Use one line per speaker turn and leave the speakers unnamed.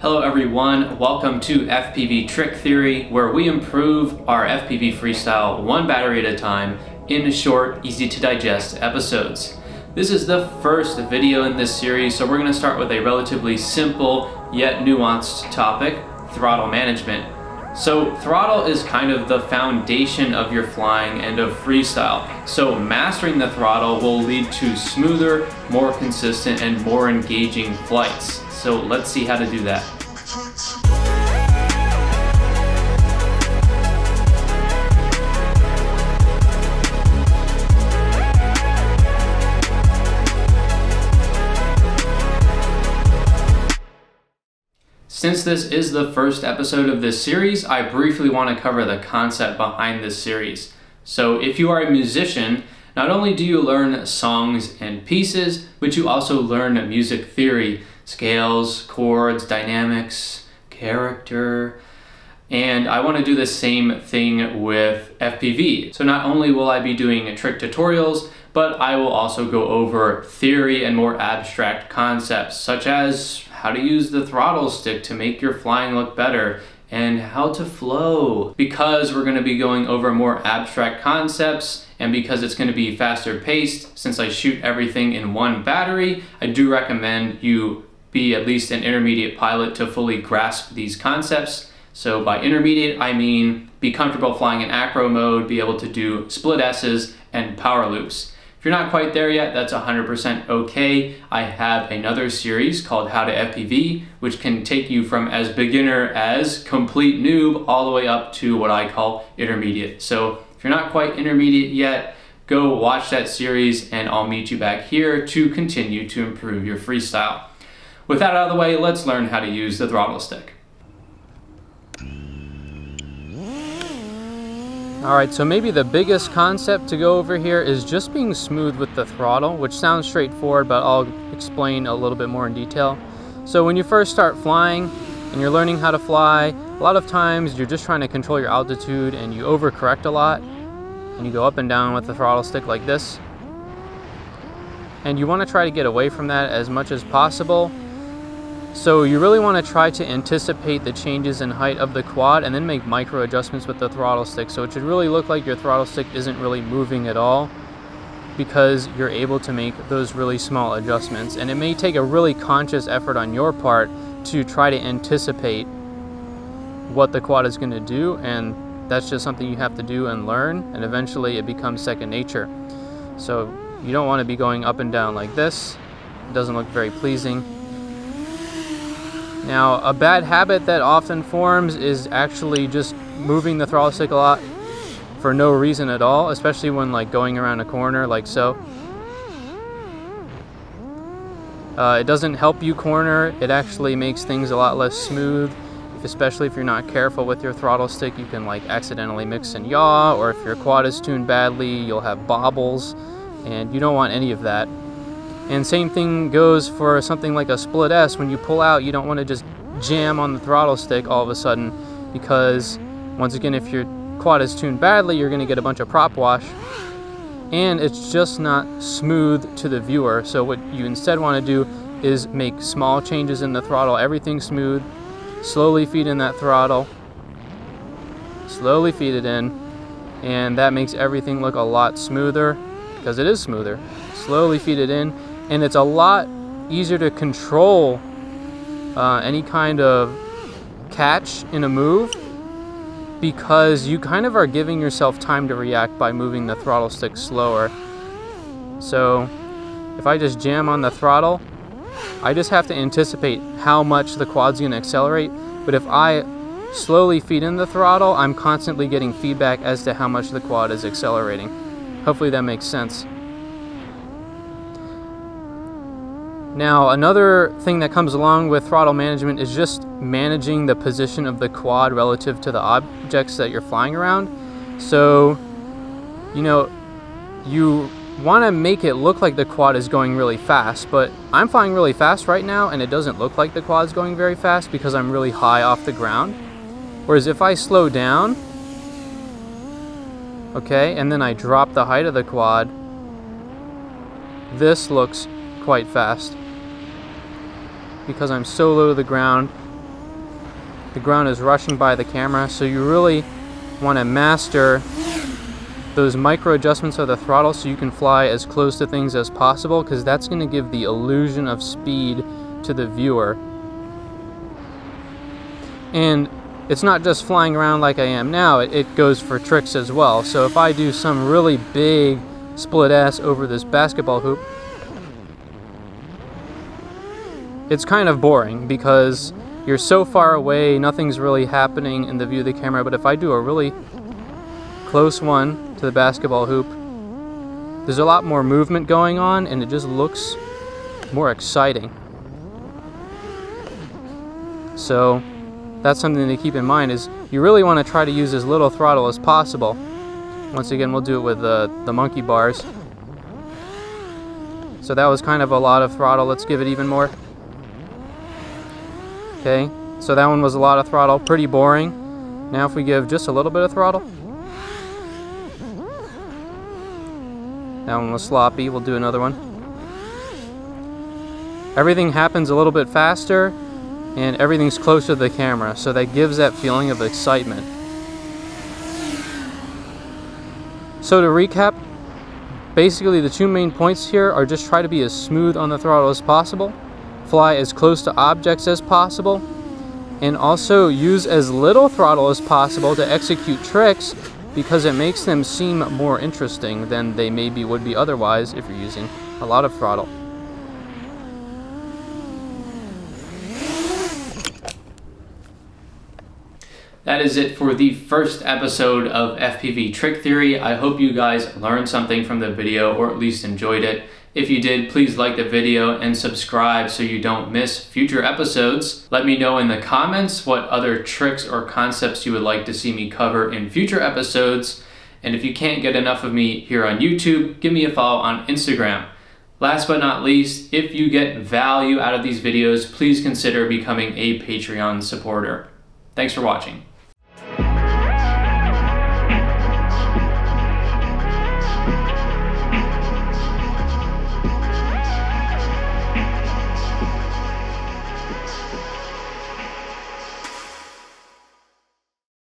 Hello everyone, welcome to FPV Trick Theory, where we improve our FPV freestyle one battery at a time in short, easy to digest episodes. This is the first video in this series, so we're going to start with a relatively simple yet nuanced topic, throttle management. So throttle is kind of the foundation of your flying and of freestyle. So mastering the throttle will lead to smoother, more consistent, and more engaging flights. So let's see how to do that. Since this is the first episode of this series, I briefly want to cover the concept behind this series. So if you are a musician, not only do you learn songs and pieces, but you also learn music theory, scales, chords, dynamics, character, and I want to do the same thing with FPV. So not only will I be doing trick tutorials, but I will also go over theory and more abstract concepts, such as how to use the throttle stick to make your flying look better, and how to flow. Because we're gonna be going over more abstract concepts, and because it's gonna be faster paced, since I shoot everything in one battery, I do recommend you be at least an intermediate pilot to fully grasp these concepts. So by intermediate, I mean be comfortable flying in acro mode, be able to do split S's and power loops. If you're not quite there yet, that's 100% okay. I have another series called How to FPV, which can take you from as beginner as complete noob all the way up to what I call intermediate. So if you're not quite intermediate yet, go watch that series and I'll meet you back here to continue to improve your freestyle. With that out of the way, let's learn how to use the throttle stick. Alright, so maybe the biggest concept to go over here is just being smooth with the throttle, which sounds straightforward, but I'll explain a little bit more in detail. So when you first start flying and you're learning how to fly, a lot of times you're just trying to control your altitude and you overcorrect a lot. And you go up and down with the throttle stick like this. And you want to try to get away from that as much as possible so you really want to try to anticipate the changes in height of the quad and then make micro adjustments with the throttle stick. So it should really look like your throttle stick isn't really moving at all because you're able to make those really small adjustments. And it may take a really conscious effort on your part to try to anticipate what the quad is going to do and that's just something you have to do and learn and eventually it becomes second nature. So you don't want to be going up and down like this. It doesn't look very pleasing. Now, a bad habit that often forms is actually just moving the throttle stick a lot for no reason at all, especially when like going around a corner like so. Uh, it doesn't help you corner, it actually makes things a lot less smooth, especially if you're not careful with your throttle stick. You can like accidentally mix and yaw, or if your quad is tuned badly, you'll have bobbles, and you don't want any of that. And same thing goes for something like a split S. When you pull out, you don't want to just jam on the throttle stick all of a sudden because once again, if your quad is tuned badly, you're going to get a bunch of prop wash and it's just not smooth to the viewer. So what you instead want to do is make small changes in the throttle, everything smooth, slowly feed in that throttle, slowly feed it in, and that makes everything look a lot smoother because it is smoother. Slowly feed it in, and it's a lot easier to control uh, any kind of catch in a move because you kind of are giving yourself time to react by moving the throttle stick slower. So if I just jam on the throttle, I just have to anticipate how much the quad's to accelerate. But if I slowly feed in the throttle, I'm constantly getting feedback as to how much the quad is accelerating. Hopefully that makes sense. Now, another thing that comes along with throttle management is just managing the position of the quad relative to the objects that you're flying around. So, you know, you want to make it look like the quad is going really fast, but I'm flying really fast right now and it doesn't look like the quad's going very fast because I'm really high off the ground. Whereas if I slow down, okay, and then I drop the height of the quad, this looks quite fast because I'm so low to the ground
the ground is rushing by the camera. So you really want to master those micro adjustments of the throttle so you can fly as close to things as possible because that's going to give the illusion of speed to the viewer. And it's not just flying around like I am now, it, it goes for tricks as well. So if I do some really big split S over this basketball hoop, it's kind of boring because you're so far away, nothing's really happening in the view of the camera. But if I do a really close one to the basketball hoop, there's a lot more movement going on and it just looks more exciting. So that's something to keep in mind is you really want to try to use as little throttle as possible. Once again, we'll do it with the, the monkey bars. So that was kind of a lot of throttle. Let's give it even more. Okay, so that one was a lot of throttle, pretty boring. Now if we give just a little bit of throttle. That one was sloppy, we'll do another one. Everything happens a little bit faster and everything's closer to the camera, so that gives that feeling of excitement. So to recap, basically the two main points here are just try to be as smooth on the throttle as possible, fly as close to objects as possible, and also use as little throttle as possible to execute tricks because it makes them seem more interesting than they maybe would be otherwise if you're using a lot of throttle.
That is it for the first episode of FPV Trick Theory. I hope you guys learned something from the video or at least enjoyed it. If you did, please like the video and subscribe so you don't miss future episodes. Let me know in the comments what other tricks or concepts you would like to see me cover in future episodes. And if you can't get enough of me here on YouTube, give me a follow on Instagram. Last but not least, if you get value out of these videos, please consider becoming a Patreon supporter. Thanks for watching.